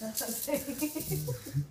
Sí.